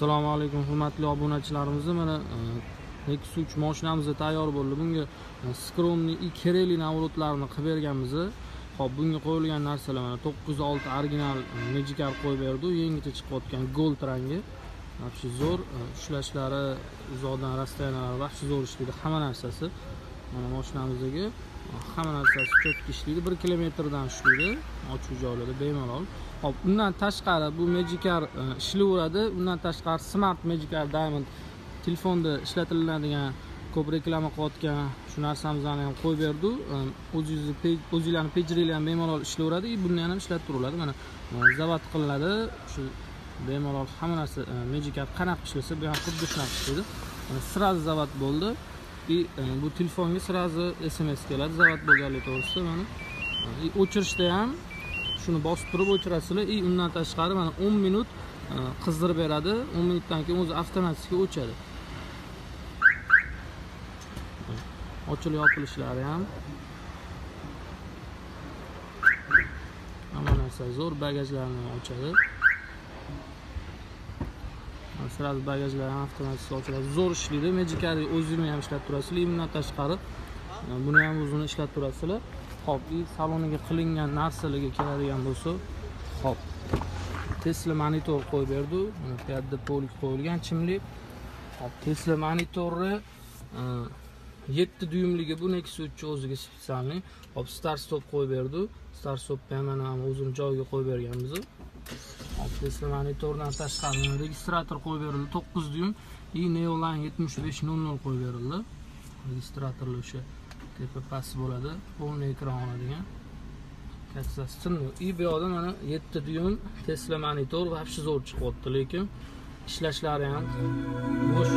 assalomu alaykum hurmatli obunachilarimiz mana nexus uch moshinamiz tayyor bo'ldi. Bunga e, skromni и kereli navrotlarini qilib berganmiz hop bunga qo'yilgan narsalar mana to'qqiz olti original e, mejikar qo'yib berdi yangicha chiqayotgan gold rangi. Вообще zo'r e, ushlashlari uzoqdan расстояниялari вообще zo'r ishlaydi. Hamma narsasi. Mana moshinamizdagi e, hamma narsasi cho'tka ishlaydi. Bir kilometrdan ishlaydi ochiq joylarda bemalol. Hop undan tashqari bu magicar e, ishlayveradi undan tashqari smart magicar diamond telefonda ishlatiladigan ko'p reklama qilayotgan shu narsamizni ham qo'yib berdi. E, O'zingizni o'zinglarni pejringlar ham bemalol ishlayveradi и buni ham ishlatib turiladi mana zavod qilinadi. Shu bemalol hamma narsa magicar qanaqa ishlasa bu ham xuddi shunaqa ishlaydi. Сразу zavod bo'ldi. И e, bu telefonga сразу sms keladi zavod bo'lganligi to'g'risida mana e, o'chirishda ham shuni bosib turib o'chirasizlar и undan tashqari mana 10 minut e, qizdirib beradi. 10 minutdan keyin o'zi avtomatik o'chadi. Ochilib yopilishlari ham hamma narsa zo'r bagajlarni ochadi. Sразу bagajlar ham avtomatik ochiladi. Zo'r ishlaydi. Magicari o'zingizni ham ishlab turasizlar undan tashqari. Buni ham o'zini ishlab turasizlar. Hop и saloniga qilingan narsalarga keladigan bo'lsa hop tesla monitor qo'yib berdi. Mana bu polik qo'yilgan chimlik hop tesla monitori e, yetti dyumligi bu nexus uch o'ziga специальный hop star stop qo'yib berdi. Star stopni ham mana o'zini joyiga qo'yib berganmiz. Hop tesla monitordan tashqari registrator qo'yib berildi. To'qqiz dyum и neoline yetmish besh nol nol qo'yib berildi. Registratorli o'sha tepa past bo'ladi. Полный ekran oladigan. Kassasi tinni и bu yoqda mana yetti dyum tesla monitor вообще zo'r chiqyapti lekin ishlashlari ham bo'sh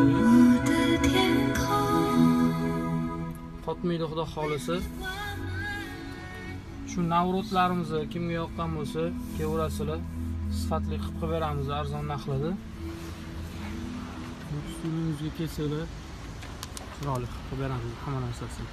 qotmaydi xudo xohlasa. Shu navrotlarimizni kimga yoqqan bo'lsa kelaverasizlar sifatli qilib qilib beramiz arzon narxlarda ustingizga kelsanglar chiroyli qilib beramiz hamma narsasini.